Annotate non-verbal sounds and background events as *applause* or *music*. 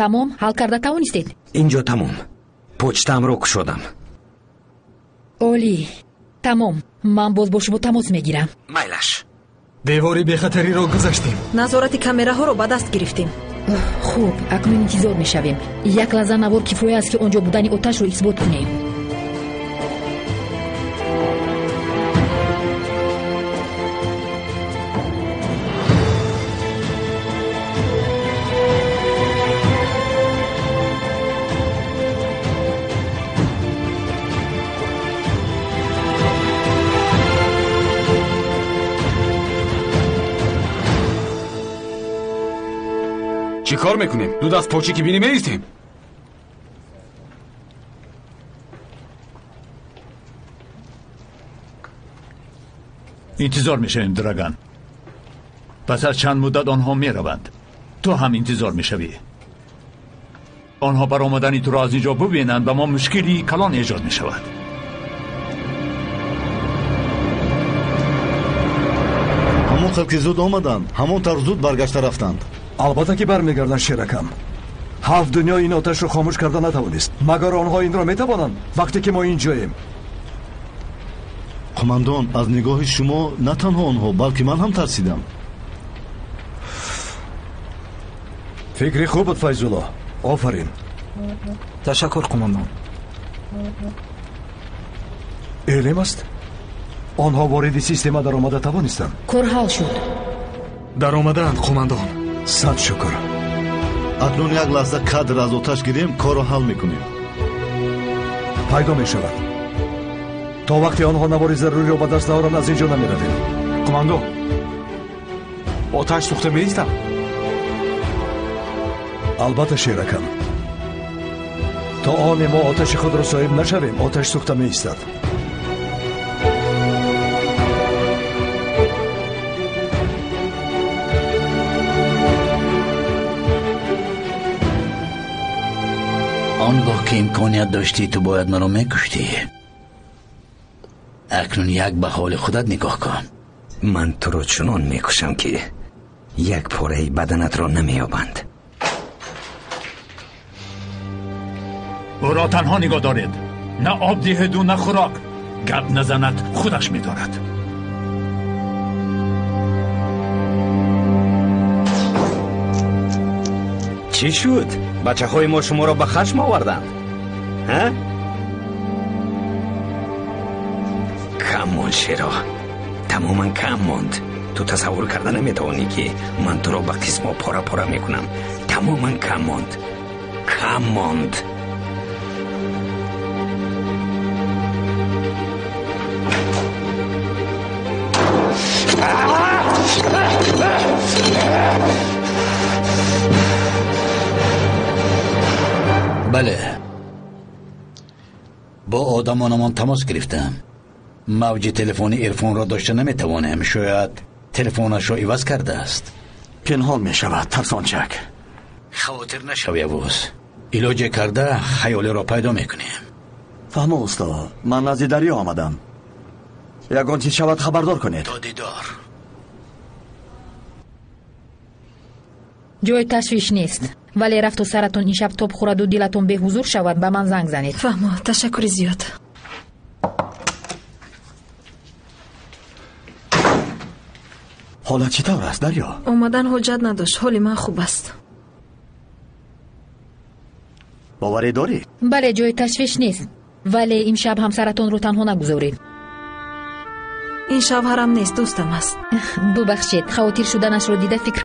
тамом ҳал карда тавонистед? Инҷо тамом. Почтаамро кушодам олӣ тамом. Ман боз бо шумо тамос мегирам. Майлаш. Девори бехатариро гузаштем. Назорати камераҳоро ба даст гирифтем. Хуб акнун интизор мешавем. Як лаҳза навор кифоя аст ки он ҷо будани оташро исбот кунем چیکار می‌کنیم؟ دود از پاچی که بینی میریسیم انتظار میشین درگان پس از چند مدت آنها می‌روند. تو هم انتظار می‌شوی. آنها بر آمدن تو را از اینجا ببینند و ما مشکلی کلان ایجاد می‌شود. همون خب خلقی زود آمدند. همون تر زود برگشته رفتند. Албатта ки бармегарданд шеракам ҳафт дунё ин оташро хомӯш карда натавонист. Магар онҳо инро метавонанд вақте ки мо ин ҷоем. Қумандон аз нигоҳи шумо на танҳо онҳо балки ман ҳам тарсидам. Фикри хуб буд файзулло офарин. Ташаккур қумандон. Элем аст? Онҳо вориди система даромада тавонистанд. Кор ҳал шуд. Даромадаанд қумандон сад шукр акнун як лаҳза кадр аз оташ гирем корро ҳал мекунем. Пайдо мешавад. То вақте онҳо навори заруриро ба даст наоранд аз ин ҷо намеравем. Қумандон оташ сӯхта меистам? Албатта шеракам. То оне мо оташи худро соҳиб нашавем оташ сӯхта меистад که امکانیت داشتی تو باید مرا میکشتی. اکنون یک به حال خودت نگاه کن. من تو رو چنان می‌کشم که یک پاره بدنت را نمیابند او را تنها نگاه دارید. نه آب دهید و نه خوراک. گب نزند خودش میدارد. چی شد؟ بچه های ما شما را به خشم آوردند. ها؟ کمون شیرا تماما کم موند تو تصور کرده نمی‌توانی که من تو را به قسما پارا پارا می‌کنم. تماما کم موند کم موند بله. با آدمانمان تماس گرفتم. موجی تلفن ارفون را داشته نمی‌توانم شاید تلفنش را عوض کرده است. پنهان می شود ترسانچک خواتر نشوی عوض ایلوج کرده خیال را پیدا می‌کنیم. فهمه استاد من از دریا آمدم. یکان چیز شود خبردار کنید. تا دیدار ҷои ташвиш нест. Вале рафту саратон ин шаб тоб хӯраду дилатон беҳузур шавад ба ман занг занед. Фаҳмо ташаккури зиёд. Ҳолат чӣ тавр аст дарё? Омадан ҳоҷат надошт ҳоли ман хуб аст. Боварӣ дорӣ? Бале ҷои ташвиш нест. Вале имшаб ҳамсаратонро танҳо нагузоред. Ин шавҳарам нест дӯстам аст. *laughs* Бубахшед хавотир шуданашро дида фикр